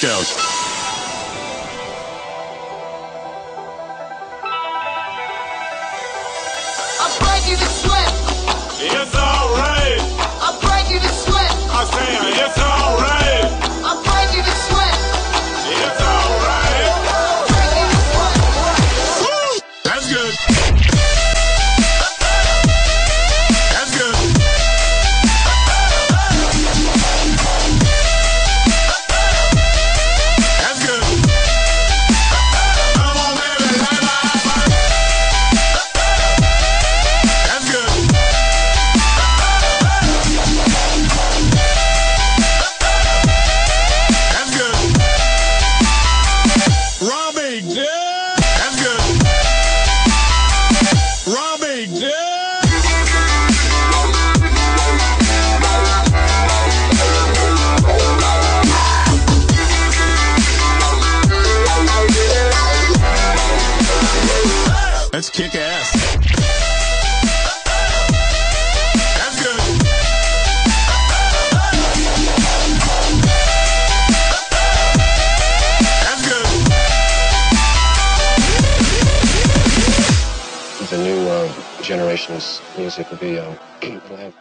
go Robbie J. That's good. Robbie J. Let's kick ass. Generation's music will be, um, it'll have